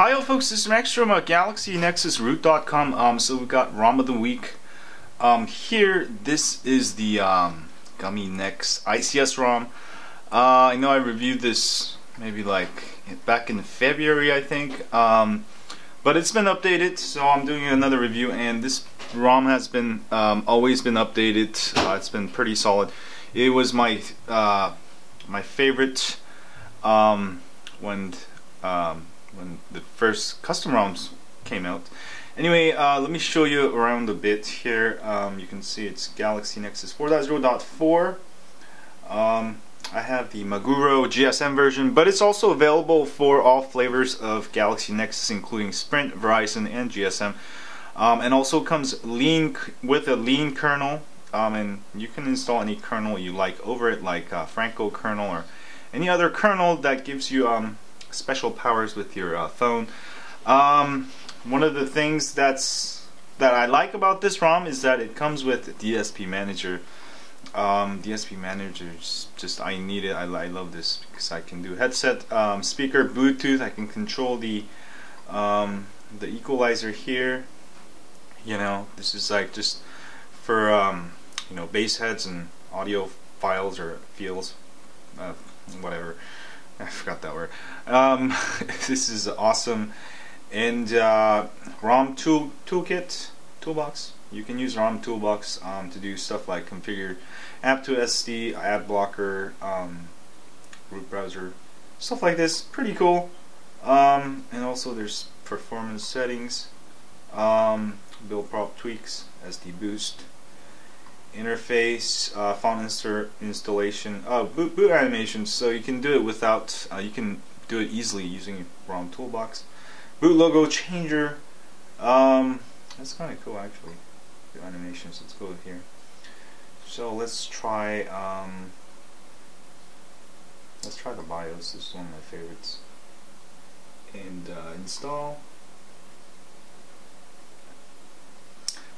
Hi, all folks. This is Max from uh, GalaxyNexusRoot.com. Um, so we've got ROM of the week. Um, here, this is the um, Gummy Nex ICS ROM. Uh, I know I reviewed this maybe like back in February, I think. Um, but it's been updated, so I'm doing another review. And this ROM has been um, always been updated. Uh, it's been pretty solid. It was my uh, my favorite um, when um, when the first custom ROMs came out. Anyway, uh, let me show you around a bit here. Um, you can see it's Galaxy Nexus 4.0.4. Um, I have the Maguro GSM version, but it's also available for all flavors of Galaxy Nexus, including Sprint, Verizon, and GSM. Um, and also comes lean with a lean kernel, um, and you can install any kernel you like over it, like uh, Franco kernel or any other kernel that gives you um, special powers with your uh, phone. Um, one of the things that's that I like about this ROM is that it comes with DSP Manager. Um, DSP Manager just I need it. I, I love this because I can do headset, um, speaker, Bluetooth. I can control the um, the equalizer here. You know, this is like just for um, you know bass heads and audio files or fields, uh, whatever. I forgot that word. Um, this is awesome. And uh, ROM tool toolkit toolbox. You can use ROM toolbox um, to do stuff like configure app to SD, ad blocker, um, root browser, stuff like this. Pretty cool. Um, and also there's performance settings, um, build prop tweaks, SD boost, interface, uh, font insert installation, uh, boot, boot animation. So you can do it without, uh, you can do it easily using ROM toolbox. Boot logo changer. Um, that's kind of cool actually. The animations. Let's go here. So let's try. Um, let's try the BIOS. This is one of my favorites. And uh, install.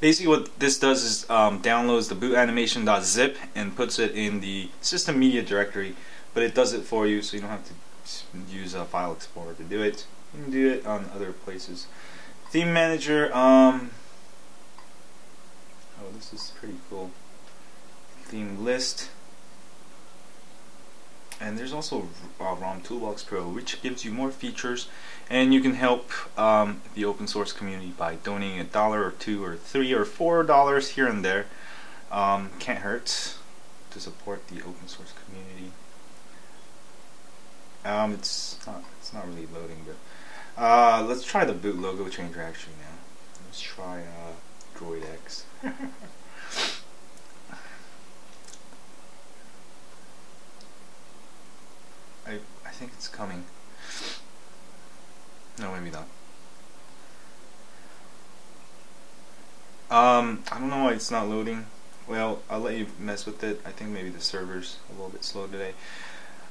Basically what this does is um, downloads the boot animation.zip and puts it in the system media directory but it does it for you so you don't have to use a file explorer to do it. You can do it on other places. Theme manager um, oh this is pretty cool. Theme list and there's also uh, ROM Toolbox Pro which gives you more features and you can help um, the open source community by donating a dollar or two or three or four dollars here and there. Um, can't hurt to support the open source community. Um, it's not it's not really loading but uh, let's try the boot logo changer actually now. Let's try uh, Droid X I, I think it's coming. No, maybe not. Um, I don't know why it's not loading. Well, I'll let you mess with it. I think maybe the server's a little bit slow today.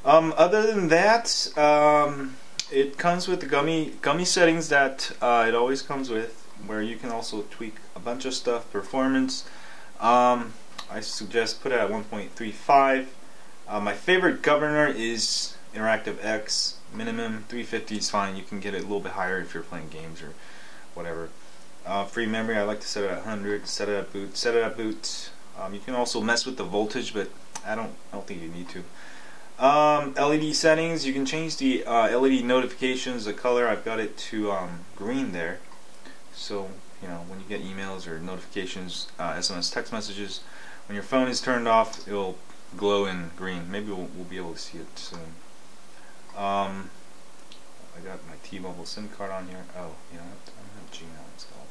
Um, other than that, um, it comes with the gummy gummy settings that uh, it always comes with, where you can also tweak a bunch of stuff. Performance, um, I suggest put it at 1.35. Uh, my favorite governor is Interactive X minimum 350 is fine. You can get it a little bit higher if you're playing games or whatever. Uh, free memory, I like to set it at 100. Set it at boot. Set it at boot. Um, you can also mess with the voltage, but I don't. I don't think you need to. Um, LED settings. You can change the uh, LED notifications, the color. I've got it to um, green there. So you know when you get emails or notifications, uh, SMS text messages, when your phone is turned off, it'll glow in green. Maybe we'll, we'll be able to see it soon. Um, I got my T-Mobile SIM card on here. Oh, you know, I don't have Gmail installed.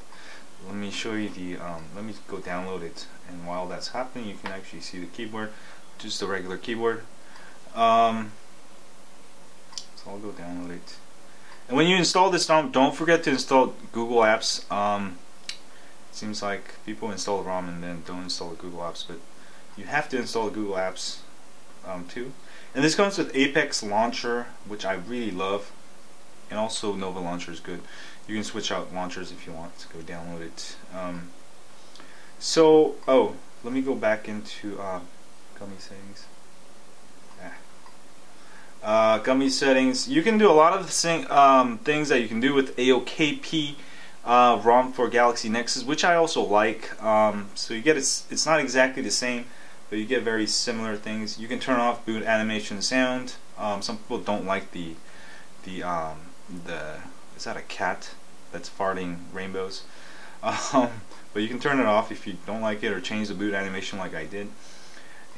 Let me show you the. Um, let me go download it, and while that's happening, you can actually see the keyboard, just a regular keyboard. Um, so I'll go download it. And when you install this, ROM, don't forget to install Google Apps. Um, seems like people install the ROM and then don't install the Google Apps, but you have to install the Google Apps um, too. And this comes with Apex Launcher, which I really love. And also Nova Launcher is good. You can switch out launchers if you want to go download it. Um, so, oh, let me go back into uh, gummy settings. Ah. uh, gummy settings. You can do a lot of the same, um, things that you can do with AOKP uh, ROM for Galaxy Nexus, which I also like. Um, so you get it's it's not exactly the same, but you get very similar things. You can turn off boot animation sound. Um, some people don't like the the um, the is that a cat that's farting rainbows? Um, but you can turn it off if you don't like it or change the boot animation like I did.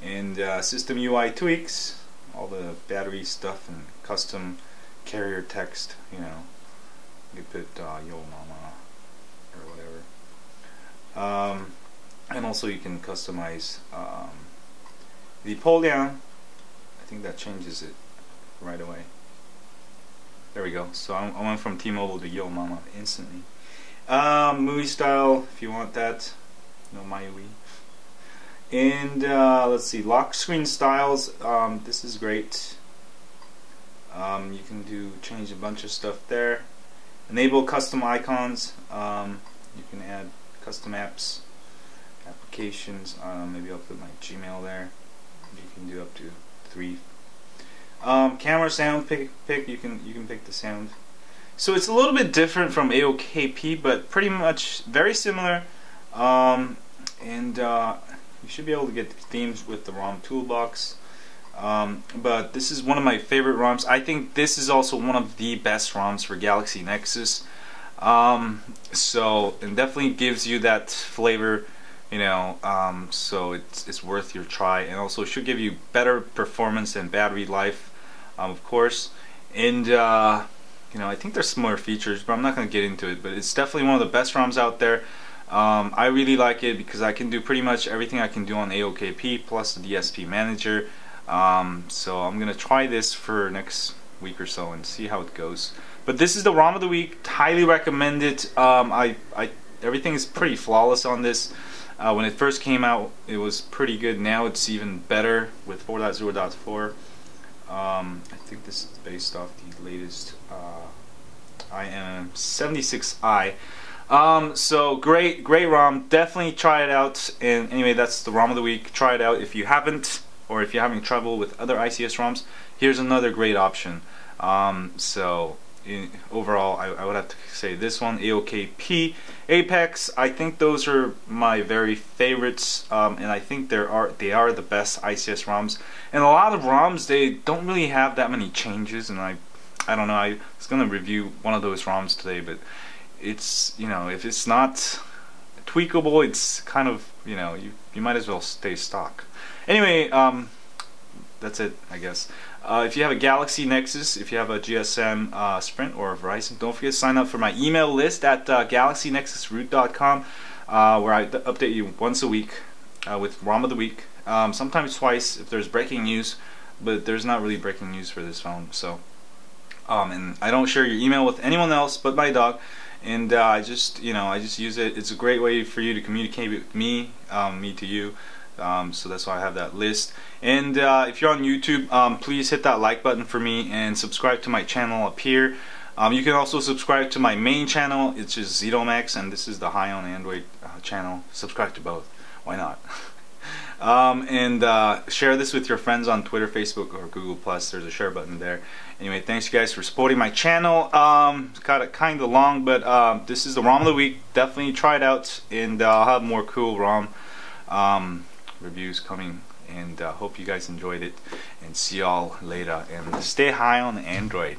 And uh, system UI tweaks, all the battery stuff and custom carrier text, you know. You put uh, Yo Mama or whatever. Um, and also you can customize um, the pull down. I think that changes it right away. There we go. So I, I went from T-Mobile to Yo Mama instantly. Um, movie style, if you want that. No MyUI. And uh, let's see, lock screen styles. Um, this is great. Um, you can do change a bunch of stuff there. Enable custom icons. Um, you can add custom apps, applications. Uh, maybe I'll put my Gmail there. You can do up to three. Um, camera sound pick pick. You can you can pick the sound. So it's a little bit different from AOKP, but pretty much very similar. Um, and uh, you should be able to get the themes with the ROM toolbox. Um, but this is one of my favorite ROMs. I think this is also one of the best ROMs for Galaxy Nexus. Um, so it definitely gives you that flavor, you know. Um, so it's it's worth your try, and also should give you better performance and battery life, um, of course. And uh, you know, I think there's some more features, but I'm not going to get into it. But it's definitely one of the best ROMs out there. Um, I really like it because I can do pretty much everything I can do on AOKP plus the DSP manager. Um, so I'm gonna try this for next week or so and see how it goes. But this is the ROM of the week. Highly recommend it. Um, I, I, everything is pretty flawless on this. Uh, when it first came out, it was pretty good. Now it's even better with 4.0.4. Um, I think this is based off the latest uh, IMM76I. Um, so great, great ROM. Definitely try it out. And anyway, that's the ROM of the week. Try it out if you haven't or if you're having trouble with other ICS ROMs, here's another great option. Um, so in, overall, I, I, would have to say this one, AOKP, Apex. I think those are my very favorites, um, and I think they are they are the best ICS ROMs. And a lot of ROMs they don't really have that many changes, and I I don't know. I was gonna review one of those ROMs today, but it's you know if it's not tweakable, it's kind of you know you you might as well stay stock. Anyway, um, that's it, I guess. Uh, if you have a Galaxy Nexus, if you have a GSM uh, Sprint or Verizon, don't forget to sign up for my email list at uh, galaxynexusroot.com, uh, where I update you once a week uh, with ROM of the week, um, sometimes twice if there's breaking news, but there's not really breaking news for this phone. So, um, and I don't share your email with anyone else but my dog and uh, I just you know I just use it it's a great way for you to communicate with me um, me to you um, so that's why I have that list and uh, if you're on YouTube um, please hit that like button for me and subscribe to my channel up here um, you can also subscribe to my main channel it's just Zedomax and this is the High on Android uh, channel subscribe to both why not Um, and uh, share this with your friends on Twitter, Facebook, or Google Plus. There's a share button there. Anyway, thanks you guys for supporting my channel. Um, it's got it kind of long, but um, this is the ROM of the week. Definitely try it out, and uh, I'll have more cool ROM um, reviews coming. And uh, hope you guys enjoyed it. And see y'all later. And stay high on Android.